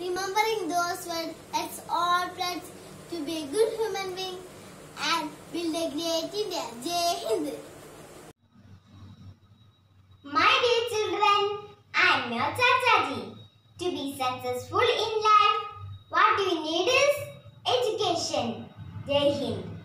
Remembering those words, let's all pledge to be a good human being and build a great India. Jai Hind. My dear children, I am your Chachaji. To be successful in life, what we need is education. Jai Hind.